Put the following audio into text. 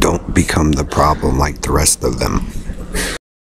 Don't become the problem like the rest of them.